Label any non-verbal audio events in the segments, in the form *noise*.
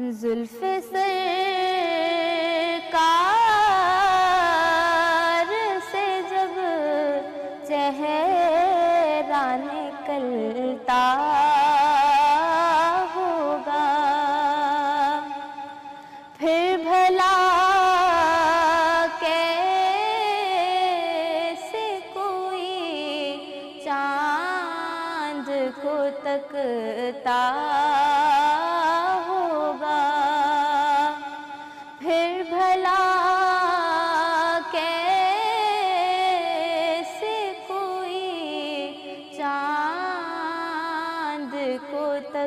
زلف سيد کو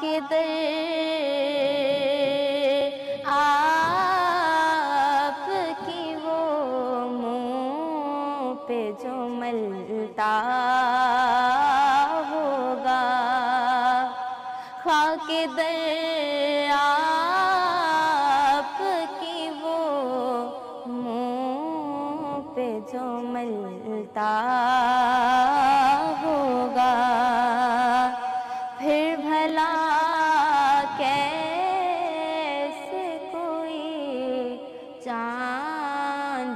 کے در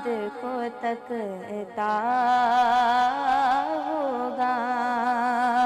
چاند کو تکتا ہوگا۔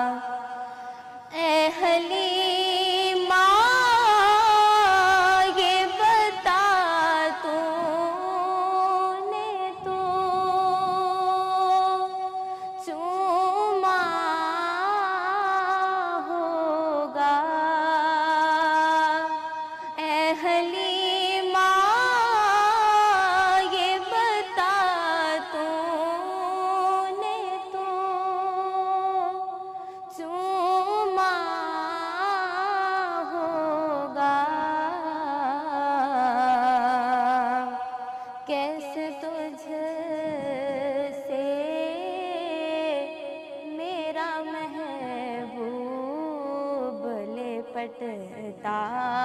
لپٹتا ہوگا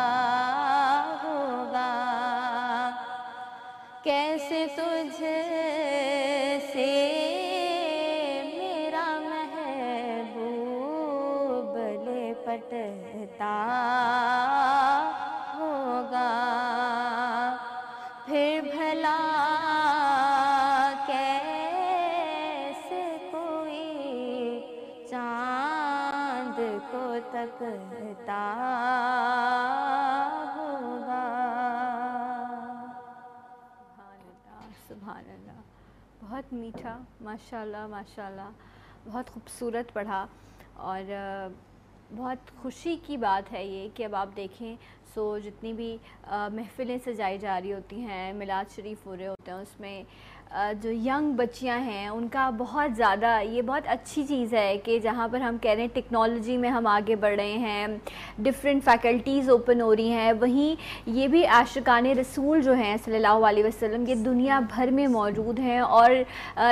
تکتا ہوگا سبحان اللہ سبحان اللہ بہت میٹھا ماشاء اللہ ماشاء اللہ بہت خوبصورت پڑھا اور بہت خوشی کی بات ہے یہ کہ اب آپ دیکھیں سو جتنی بھی محفلیں سجائی جا رہی ہوتی ہیں میلاد شریف ہو رہے ہوتے ہیں اس میں جو ینگ بچیاں ہیں، ان کا بہت زیادہ یہ بہت اچھی چیز ہے کہ جہاں پر ہم کہہ رہے ہیں ٹیکنالوجی میں ہم آگے بڑھ رہے ہیں ڈفرینٹ فیکلٹیز اوپن ہو رہی ہیں، وہیں یہ بھی عاشقان رسول جو ہیں صلی اللہ علیہ وسلم، یہ دنیا بھر میں موجود ہیں اور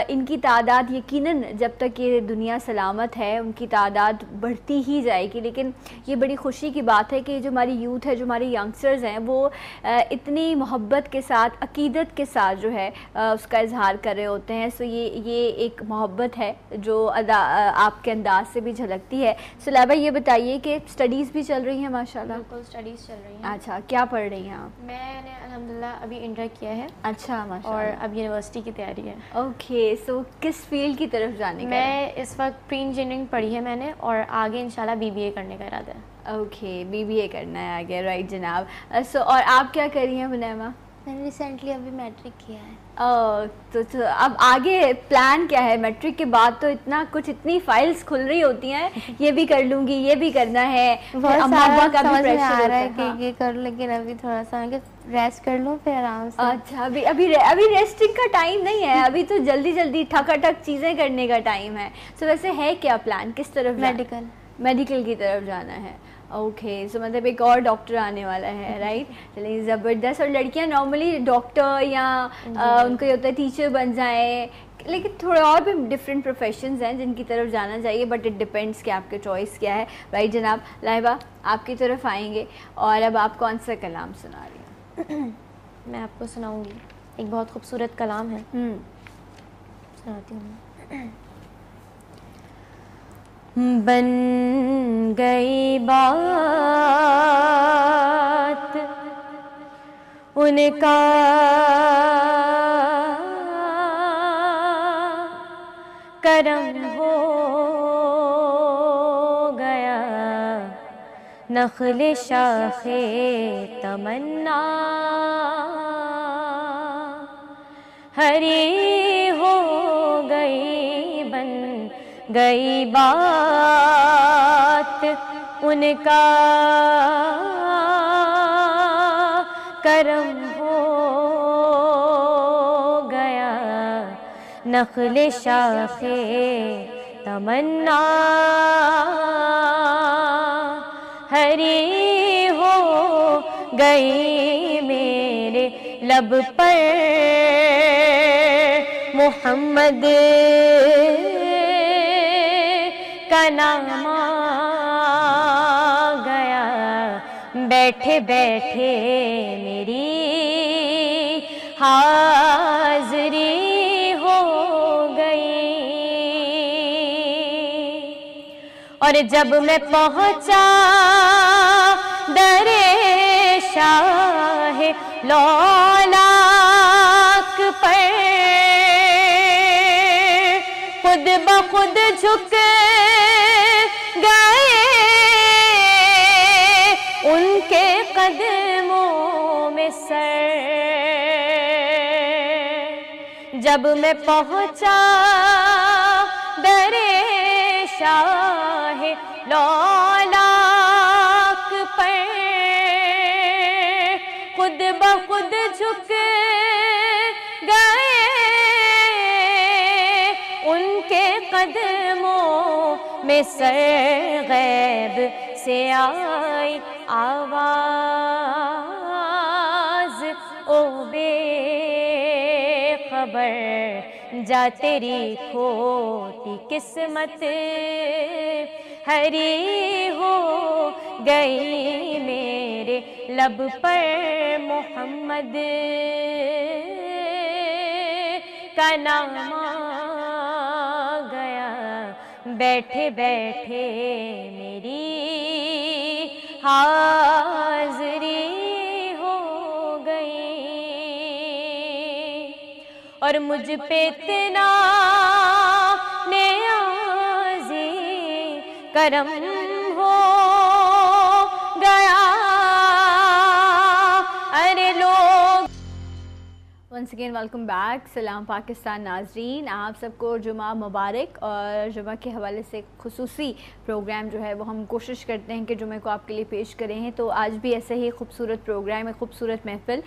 ان کی تعداد یقیناً جب تک یہ دنیا سلامت ہے، ان کی تعداد بڑھتی ہی جائے گی۔ لیکن یہ بڑی خوشی کی بات ہے کہ جو ہماری یوتھ ہے، جو ہمارے ینگسٹرز ہیں، وہ اتنی محبت کے ساتھ، عقیدت کے ساتھ جو ہے اس کا اظہار کر رہے ہوتے ہیں۔ سو یہ یہ ایک محبت ہے جو ادا آپ کے انداز سے بھی جھلکتی ہے۔ سو لابا یہ بتائیے کہ اسٹڈیز بھی چل رہی ہیں ماشاء اللہ بالکل اسٹڈیز چل رہی ہیں۔ اچھا کیا پڑھ رہی ہیں آپ؟ میں نے الحمدللہ ابھی انٹر کیا ہے۔ اچھا ماشاء اور اب یونیورسٹی کی تیاری ہے۔ اوکے سو کس فیلڈ کی طرف جانے کا میں اس وقت پری انجینئرنگ پڑھی ہے میں نے اور آگے انشاءاللہ بی بی اے کرنے کا ارادہ ہے۔ اوکے بی بی اے کرنا ہے آگے رائٹ جناب۔ سو اور آپ کیا کر رہی ہیں منیمہ میں نے ریسنٹلی ابھی میٹرک کیا ہے۔ تو اب آگے پلان کیا ہے؟ میٹرک کے بعد تو اتنا کچھ اتنی فائلز کھل رہی ہوتی ہیں۔ *laughs* یہ بھی کر لوں گی یہ بھی کرنا ہے۔ کہ ہاں۔ یہ کر لیکن ابھی تھوڑا سا ریسٹ کر لوں پھر آرام سے۔ اچھا ابھی ابھی ابھی ریسٹنگ کا ٹائم نہیں ہے۔ ابھی تو جلدی جلدی ٹھکا ٹھک چیزیں کرنے کا ٹائم ہے۔ سو ویسے ہے کیا پلان کس طرف میڈیکل میڈیکل کی طرف جانا ہے۔ اوکے سو مطلب ایک اور ڈاکٹر آنے والا ہے رائٹ چلیے زبردست اور لڑکیاں نارملی ڈاکٹر یا ان کو یہ ہوتا ہے ٹیچر بن جائیں لیکن تھوڑے اور بھی ڈفرینٹ پروفیشنز ہیں جن کی طرف جانا چاہیے بٹ اٹ ڈپینڈس کہ آپ کے چوائس کیا ہے رائٹ جناب لائبہ آپ کی طرف آئیں گے اور اب آپ کون سا کلام سنا رہی ہیں میں آپ کو سناؤں گی ایک بہت خوبصورت کلام ہے سناتی ہوں بن گئی بات ان کا کرم ہو گیا۔ نخل شاخ تمنا ہری ہو گئی۔ گئی بات ان کا کرم ہو گیا۔ نخل شاخ تمنا ہری ہو گئی میرے لب پر۔ محمد کا نام آ گیا۔ بیٹھے بیٹھے میری حاضری ہو گئی۔ اور جب میں پہنچا در شاہ لولاک پر، خود بخود جھک جب میں پہنچا در شاہ لولاک پر، خود بخود جھک گئے۔ ان کے قدموں میں سر غیب سے آئی آواز۔ خبر، جا تیری کھوٹی قسمت۔ ہری ہو گئی میرے لب پر محمد۔ کا نام آ گیا، بیٹھے بیٹھے میری حاضری اور مجھ پہ اتنا نیازی کرم ونس اگین ویلکم بیک سلام پاکستان ناظرین آپ سب کو جمعہ مبارک اور جمعہ کے حوالے سے خصوصی پروگرام جو ہے وہ ہم کوشش کرتے ہیں کہ جمعہ کو آپ کے لیے پیش کریں ہیں۔ تو آج بھی ایسے ہی خوبصورت پروگرام ہے خوبصورت محفل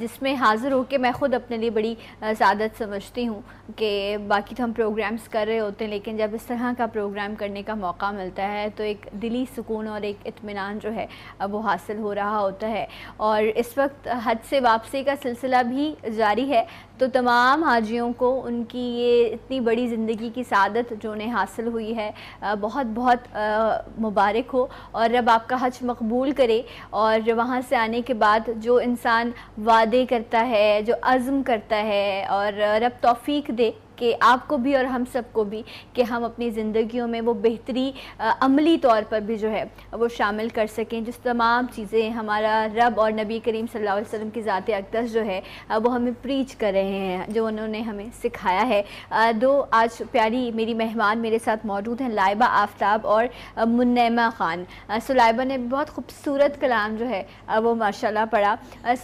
جس میں حاضر ہو کے میں خود اپنے لیے بڑی سعادت سمجھتی ہوں کہ باقی تو ہم پروگرامز کر رہے ہوتے ہیں، لیکن جب اس طرح کا پروگرام کرنے کا موقع ملتا ہے تو ایک دلی سکون اور ایک اطمینان جو ہے وہ حاصل ہو رہا ہوتا ہے۔ اور اس وقت حج سے واپسی کا سلسلہ بھی جاری ہے۔ تو تمام حاجیوں کو ان کی یہ اتنی بڑی زندگی کی سعادت جو انہیں حاصل ہوئی ہے بہت بہت مبارک ہو۔ اور رب آپ کا حج مقبول کرے۔ اور وہاں سے آنے کے بعد جو انسان وعدے کرتا ہے، جو عزم کرتا ہے، اور رب توفیق دے۔ کہ آپ کو بھی اور ہم سب کو بھی کہ ہم اپنی زندگیوں میں وہ بہتری عملی طور پر بھی جو ہے وہ شامل کر سکیں۔ جس تمام چیزیں ہمارا رب اور نبی کریم صلی اللہ علیہ وسلم کی ذات اقدس جو ہے وہ ہمیں پریچ کر رہے ہیں، جو انہوں نے ہمیں سکھایا ہے۔ دو آج پیاری میری مہمان میرے ساتھ موجود ہیں، لائبہ آفتاب اور منیمہ خان۔ سو لائبہ نے بہت خوبصورت کلام جو ہے وہ ماشاءاللہ پڑھا۔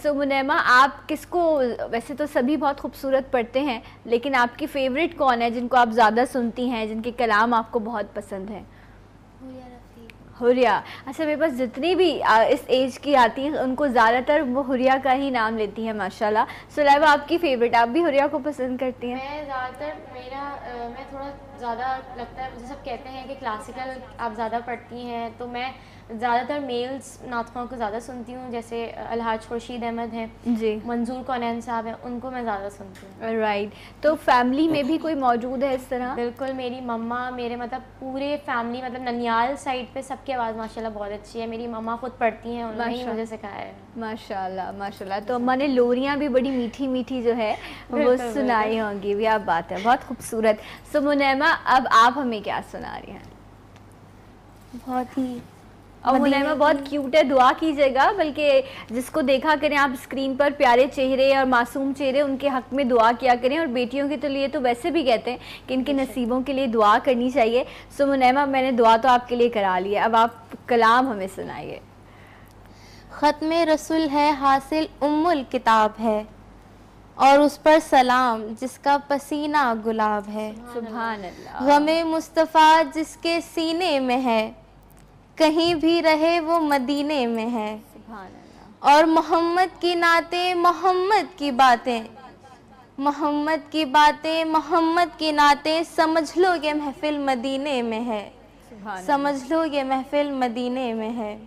سو منیمہ، آپ کس کو، ویسے تو سبھی بہت خوبصورت پڑھتے ہیں، لیکن آپ کی فیوریٹ کون ہے جن کو آپ زیادہ سنتی ہیں جن کے کلام آپ کو بہت پسند ہیں؟ ہوریا اچھا میرے پاس جتنی بھی اس ایج کی آتی ہیں ان کو زیادہ تر وہ ہوریا کا ہی نام لیتی ہیں ماشاءاللہ۔ سلائبہ آپ کی فیوریٹ آپ بھی ہوریا کو پسند کرتی ہیں؟ میں زیادہ تر میرا میں تھوڑا زیادہ لگتا ہے مجھے سب کہتے ہیں کہ کلاسیکل آپ زیادہ پڑھتی ہیں تو میں زیادہ تر میلز نعتخواں کو زیادہ سنتی ہوں جیسے الحاج خورشید احمد ہیں جی۔ منظور کونین صاحب ہیں ان کو میں زیادہ سنتی ہوں۔ رائٹ تو فیملی میں بھی کوئی موجود ہے اس طرح؟ بالکل میری مما میرے مطلب پورے فیملی مطلب ننیال سائڈ پہ سب کی آواز ماشاء اللہ بہت اچھی ہے۔ میری مما خود پڑھتی ہیں انہوں نے مجھے سکھایا ہے۔ ماشاء اللہ ماشاء اللہ تو اما نے لوریاں بھی بڑی میٹھی میٹھی جو ہے وہ سنائی ہوں گی بھی آپ بات ہے بہت خوبصورت۔ سو منیمہ اب آپ ہمیں کیا سنا رہی ہیں؟ بہت ہی اور منیمہ بہت کیوٹ ہے دعا کیجیے گا بلکہ جس کو دیکھا کریں آپ اسکرین پر پیارے چہرے اور معصوم چہرے ان کے حق میں دعا کیا کریں۔ اور بیٹیوں کے تو لیے تو ویسے بھی کہتے ہیں کہ ان کے نصیبوں کے لیے دعا کرنی چاہیے۔ سو منیمہ میں نے دعا تو آپ کے لیے کرا لی ہے۔ اب آپ کلام ہمیں سنائیے۔ ختم رسول ہے حاصل ام الکتاب ہے۔ اور اس پر سلام جس کا پسینہ گلاب ہے۔ سبحان اللہ۔ غم مصطفیٰ جس کے سینے میں ہے کہیں بھی رہے وہ مدینے میں ہے۔ اور محمد کی نعتیں محمد کی باتیں۔ محمد کی باتیں محمد کی نعتیں سمجھ لو یہ محفل مدینے میں ہے۔ سمجھ لو یہ محفل مدینے میں ہے۔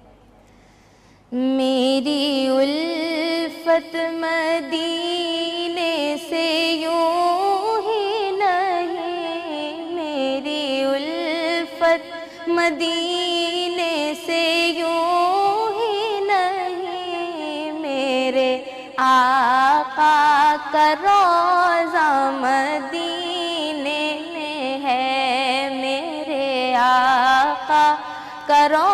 میری الفت مدینے سے یوں ہی نہیں، میری الفت مدینے سے یوں ہی نہیں، میرے آقا کا روزہ مدینے میں ہے، میرے آقا کا روزہ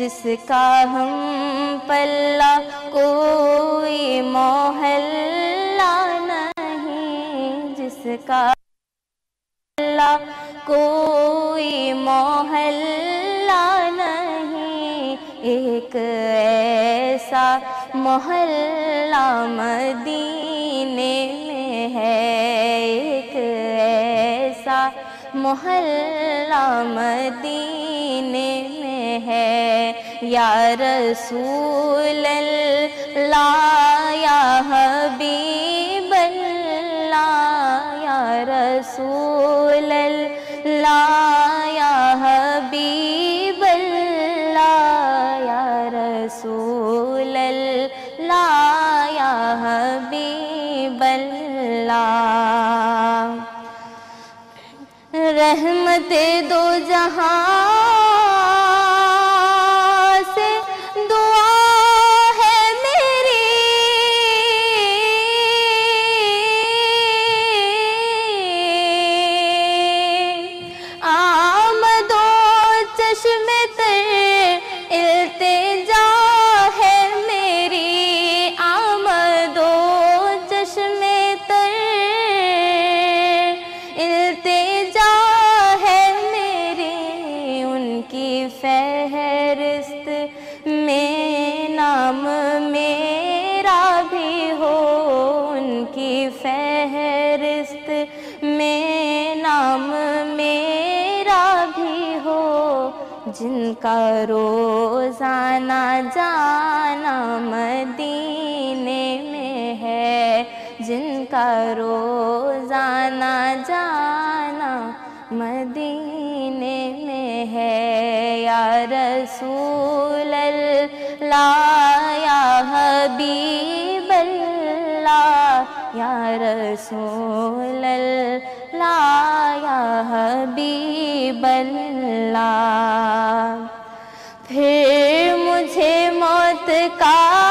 جس کا ہم پلہ کوئی محلہ نہیں، جس کا پلہ کوئی محلہ نہیں۔ ایک ایسا محلہ مدینے میں ہے، ایک ایسا محلہ مدینے میں ہے۔ یا رسول اللہ یا حبیب اللہ یا رسول رحمت دو جہاں جن کا روزانہ جانا مدینے میں ہے، جن کا روزانہ جانا مدینے میں ہے۔ یا رسول اللہ، یا حبیب اللہ، یا رسول اللہ یا حبیب اللہ۔ پھر مجھے موت کا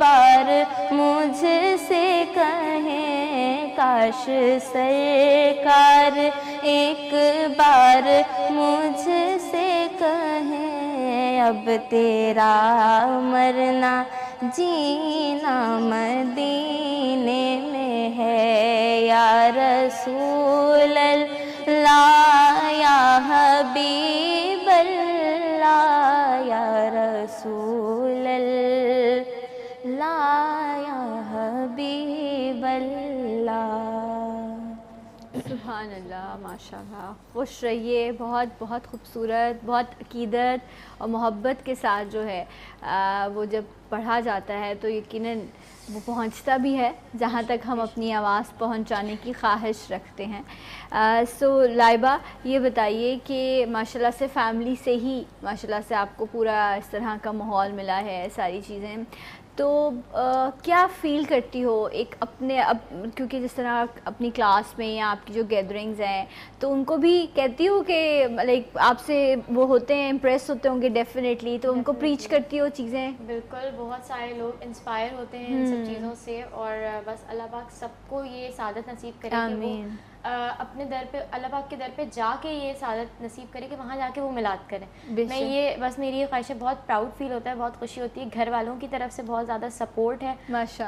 بار مجھ سے کہیں کاش سرکار ایک بار مجھ سے کہیں اب تیرا مرنا جینا مدینے میں ہے یا رسول اللہ۔ سبحان اللہ ماشاء اللہ خوش رہیے بہت بہت خوبصورت بہت عقیدت اور محبت کے ساتھ جو ہے آ، وہ جب پڑھا جاتا ہے تو یقیناً وہ پہنچتا بھی ہے جہاں تک ہم اپنی آواز پہنچانے کی خواہش رکھتے ہیں۔ سو لائبہ یہ بتائیے کہ ماشاءاللہ سے فیملی سے ہی ماشاءاللہ سے آپ کو پورا اس طرح کا ماحول ملا ہے ساری چیزیں۔ تو کیا فیل کرتی ہو ایک اپنے اب کیونکہ جس طرح اپنی کلاس میں یا آپ کی جو گیدرنگز ہیں تو ان کو بھی کہتی ہو کہ لائک آپ سے وہ ہوتے ہیں امپریس ہوتے ہوں گے ڈیفینیٹلی تو ان کو پریچ کرتی ہو چیزیں؟ بالکل بہت سارے لوگ انسپائر ہوتے ہیں ان سب چیزوں سے اور بس اللہ پاک سب کو یہ سعادت نصیب کرے کہ اپنے در پہ اللہ پاک کے در پہ جا کے یہ سعادت نصیب کرے کہ وہاں جا کے وہ ملاد کریں۔ میں۔ یہ بس میری یہ خواہش ہے بہت پراؤڈ فیل ہوتا ہے بہت خوشی ہوتی ہے۔ گھر والوں کی طرف سے بہت زیادہ سپورٹ ہے۔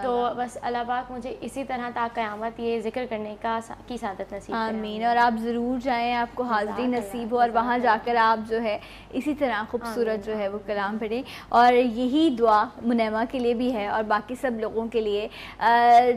تو بس اللہ پاک مجھے اسی طرح تا قیامت یہ ذکر کرنے کا کی سعادت نصیب کرے۔ آمین۔ اور آپ ضرور جائیں آپ کو حاضری نصیب ہو اور وہاں جا کر آپ جو ہے اسی طرح خوبصورت جو ہے وہ کلام پڑھیں۔ اور یہی دعا منیمہ کے لیے بھی ہے اور باقی سب لوگوں کے لیے۔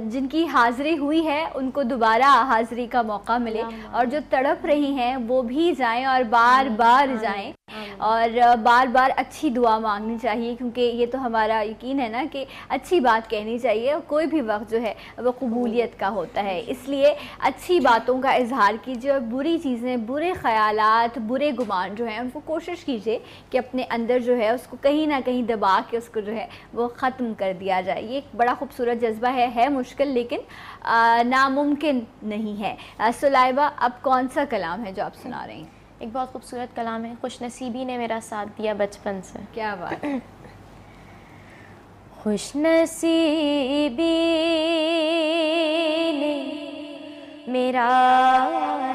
جن کی حاضری ہوئی ہے ان کو دوبارہ حاضری کا موقع ملے اور جو تڑپ رہی ہیں وہ بھی جائیں اور بار بار جائیں۔ اور بار بار اچھی دعا مانگنی چاہیے کیونکہ یہ تو ہمارا یقین ہے نا کہ اچھی بات کہنی چاہیے اور کوئی بھی وقت جو ہے وہ قبولیت کا ہوتا ہے۔ اس لیے اچھی باتوں کا اظہار کیجیے اور بری چیزیں برے خیالات برے گمان جو ہیں ان کو کوشش کیجیے کہ اپنے اندر جو ہے اس کو کہیں نہ کہیں دبا کے اس کو جو ہے وہ ختم کر دیا جائے۔ یہ ایک بڑا خوبصورت جذبہ ہے ہے مشکل لیکن آ، ناممکن نہیں ہے۔ سلائبہ اب کون سا کلام ہے جو آپ سنا رہے ہیں؟ ایک بہت خوبصورت کلام ہے خوش نصیبی نے میرا ساتھ دیا بچپن سے۔ کیا بات ہے؟ خوش نصیبی نے میرا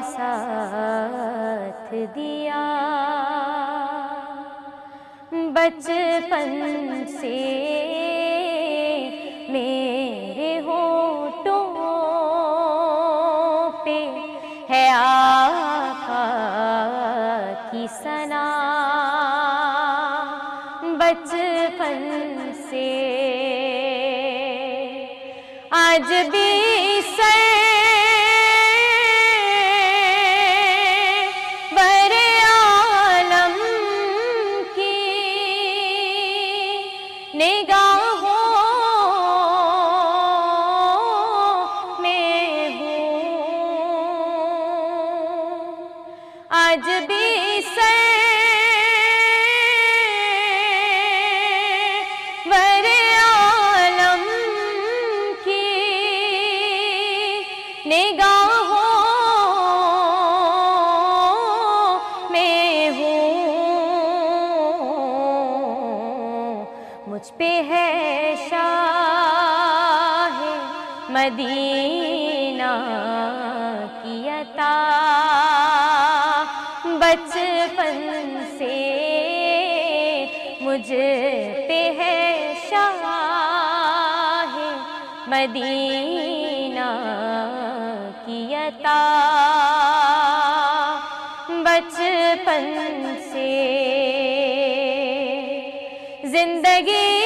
ساتھ دیا۔ بچپن سے میرے بچپن سے مجھ پہ ہے شاہ مدینہ کی عطا۔ بچپن سے زندگی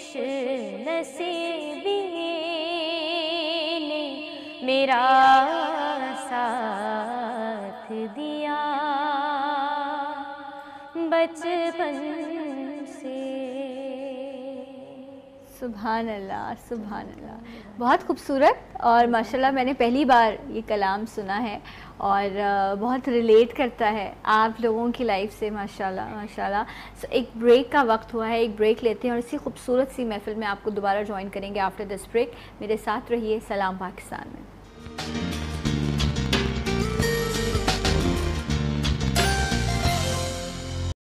خوش نصیبی نے میرا ساتھ دیا۔ بچپن سبحان اللہ سبحان اللہ۔ بہت خوبصورت اور ماشاءاللہ میں نے پہلی بار یہ کلام سنا ہے اور بہت ریلیٹ کرتا ہے آپ لوگوں کی لائف سے، ماشاءاللہ ماشاءاللہ۔ سو ایک بریک کا وقت ہوا ہے، ایک بریک لیتے ہیں اور اسی خوبصورت سی محفل میں آپ کو دوبارہ جوائن کریں گے آفٹر دس بریک میرے ساتھ رہیے سلام پاکستان میں۔